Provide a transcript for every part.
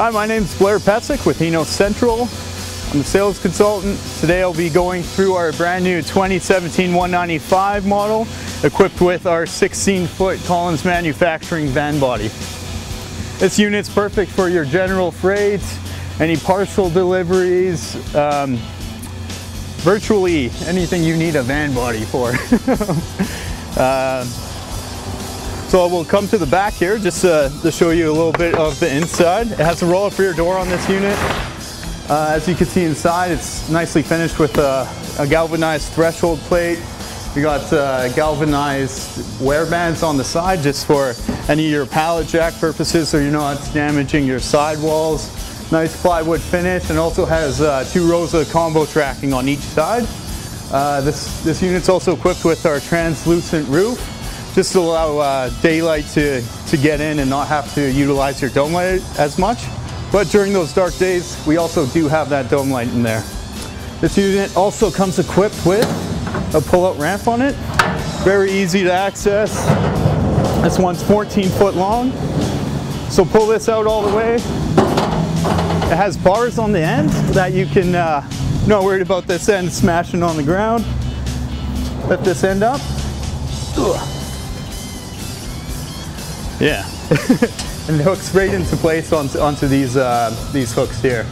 Hi, my name is Blair Pesek with Hino Central. I'm a sales consultant. Today I'll be going through our brand new 2017 195 model equipped with our 16 foot Collins manufacturing van body. This unit's perfect for your general freight, any parcel deliveries, um, virtually anything you need a van body for. uh, so we'll come to the back here just uh, to show you a little bit of the inside. It has a roll-up rear door on this unit. Uh, as you can see inside, it's nicely finished with a, a galvanized threshold plate. We got uh, galvanized wear bands on the side just for any of your pallet jack purposes so you're not damaging your sidewalls. Nice plywood finish and also has uh, two rows of combo tracking on each side. Uh, this, this unit's also equipped with our translucent roof just allow uh, daylight to, to get in and not have to utilize your dome light as much. But during those dark days, we also do have that dome light in there. This unit also comes equipped with a pull-out ramp on it. Very easy to access. This one's 14 foot long. So pull this out all the way. It has bars on the end that you can, uh, not worried about this end smashing on the ground. Lift this end up. Ugh. Yeah. and it hooks right into place onto, onto these, uh, these hooks here.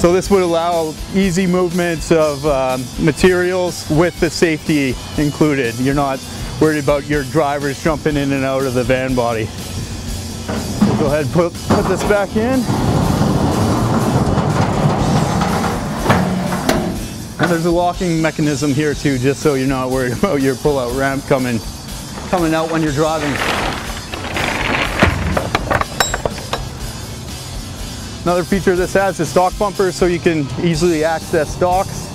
So this would allow easy movements of um, materials with the safety included. You're not worried about your drivers jumping in and out of the van body. go ahead and put, put this back in. And there's a locking mechanism here too, just so you're not worried about your pull-out ramp coming, coming out when you're driving. Another feature this has is stock bumpers so you can easily access stocks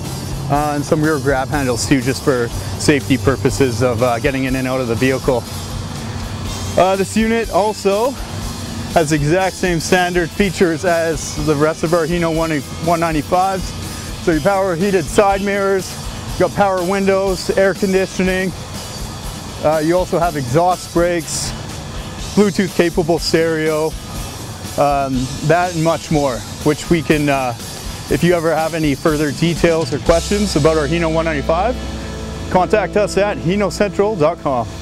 uh, and some rear grab handles too just for safety purposes of uh, getting in and out of the vehicle. Uh, this unit also has exact same standard features as the rest of our Hino 195s. So your power heated side mirrors, you got power windows, air conditioning. Uh, you also have exhaust brakes, Bluetooth capable stereo, um, that and much more, which we can, uh, if you ever have any further details or questions about our Hino 195, contact us at hinocentral.com.